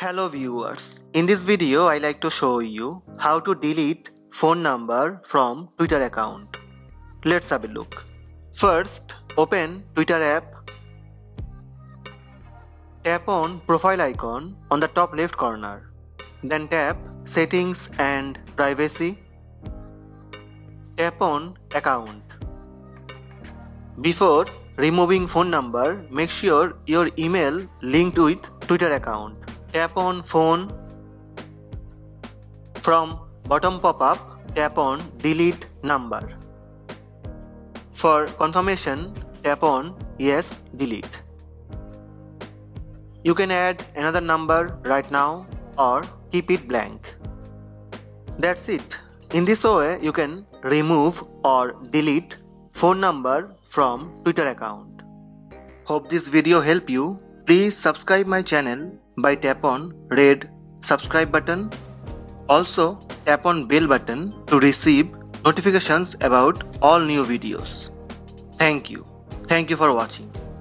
Hello viewers, in this video I like to show you how to delete phone number from Twitter account. Let's have a look. First, open Twitter app. Tap on profile icon on the top left corner. Then tap settings and privacy. Tap on account. Before removing phone number, make sure your email linked with Twitter account tap on phone. From bottom pop-up, tap on delete number. For confirmation, tap on yes delete. You can add another number right now or keep it blank. That's it. In this way, you can remove or delete phone number from Twitter account. Hope this video help you. Please subscribe my channel by tap on red subscribe button. Also tap on bell button to receive notifications about all new videos. Thank you. Thank you for watching.